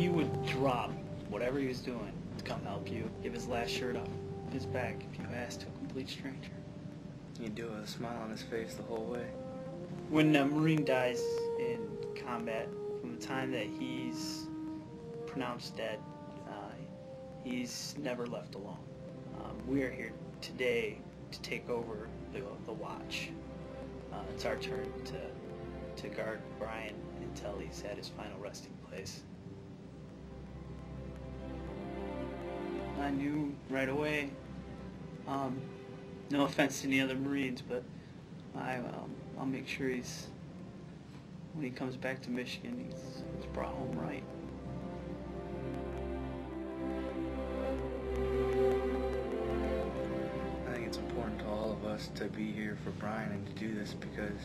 he would drop whatever he was doing to come help you, give his last shirt off his back if you asked to a complete stranger. He'd do it with a smile on his face the whole way. When a Marine dies in combat, from the time that he's pronounced dead, uh, he's never left alone. Um, we are here today to take over the, the watch. Uh, it's our turn to, to guard Bryan until he's at his final resting place. I knew right away, um, no offense to any other Marines, but I, um, I'll make sure he's, when he comes back to Michigan, he's, he's brought home right. I think it's important to all of us to be here for Bryan and to do this because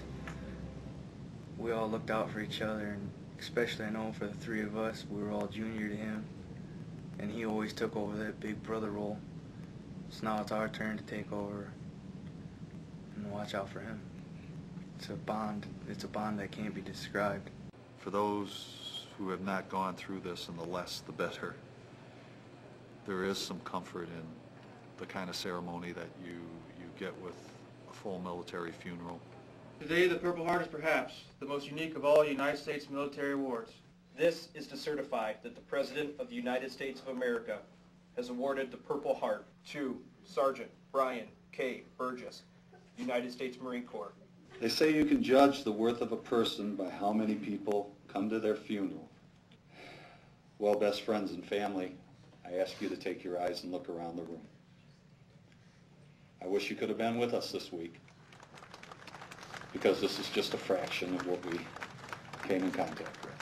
we all looked out for each other and especially I know for the three of us, we were all junior to him and he always took over that big brother role. So now it's our turn to take over and watch out for him. It's a bond. It's a bond that can't be described. For those who have not gone through this, and the less the better, there is some comfort in the kind of ceremony that you, you get with a full military funeral. Today, the Purple Heart is perhaps the most unique of all United States military awards. This is to certify that the President of the United States of America has awarded the Purple Heart to Sergeant Bryan K. Burgess, United States Marine Corps. They say you can judge the worth of a person by how many people come to their funeral. Well, best friends and family, I ask you to take your eyes and look around the room. I wish you could have been with us this week because this is just a fraction of what we came in contact with.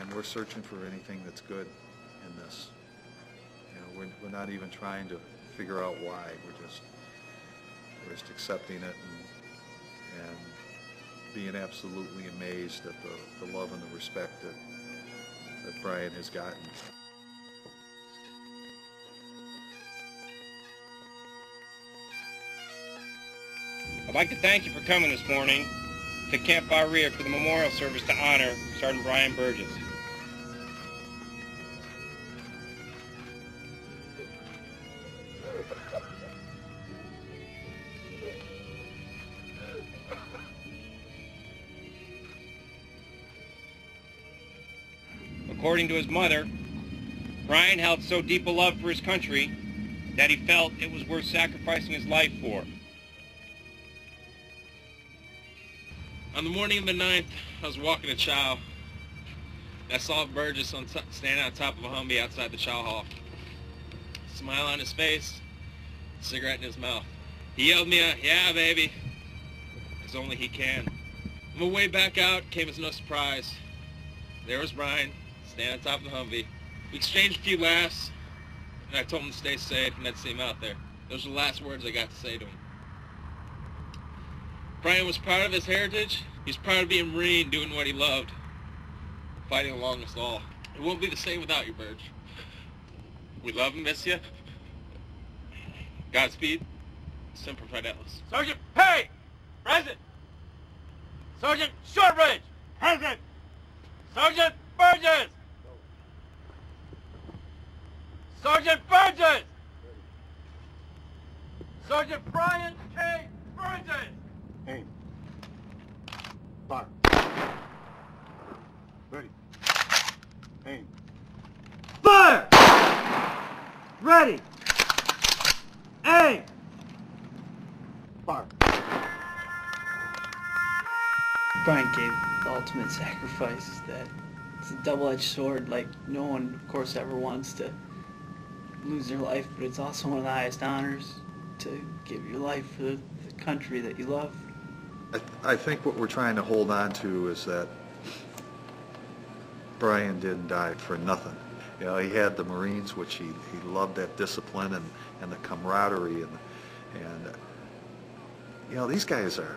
And we're searching for anything that's good in this. You know, we're, we're not even trying to figure out why. We're just, we're just accepting it and, and being absolutely amazed at the, the love and the respect that, that Bryan has gotten. I'd like to thank you for coming this morning to Camp Baharia for the memorial service to honor Sergeant Bryan Burgess. According to his mother, Bryan held so deep a love for his country that he felt it was worth sacrificing his life for. On the morning of the 9th, I was walking to Chow. I saw Burgess on standing on top of a Humvee outside the Chow Hall. Smile on his face, cigarette in his mouth. He yelled me out, yeah, baby, as only he can. On my way back out came as no surprise. There was Bryan, standing on top of the Humvee. We exchanged a few laughs, and I told him to stay safe and I'd see him out there. Those were the last words I got to say to him. Bryan was proud of his heritage. He's proud of being a Marine, doing what he loved, fighting along us all. It won't be the same without you, Burge. We love and miss you. Godspeed. Semper Fidelis. Sergeant Perry! Present! Sergeant Shortridge! Present! Sergeant Burgess! Sergeant Burgess! Sergeant Bryan K. Burgess! Aim. Fire. Ready. Aim. Fire! Ready! Aim! Fire. Bryan gave the ultimate sacrifice that it's a double-edged sword like no one of course ever wants to lose their life but it's also one of the highest honors to give your life for the country that you love I, th- I think what we're trying to hold on to is that Bryan didn't die for nothing. You know, he had the Marines, which he, he loved that discipline and, and the camaraderie and, and, you know, these guys are,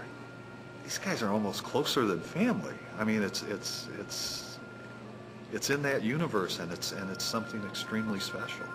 these guys are almost closer than family. I mean, it's, it's, it's, it's in that universe and it's, and it's something extremely special.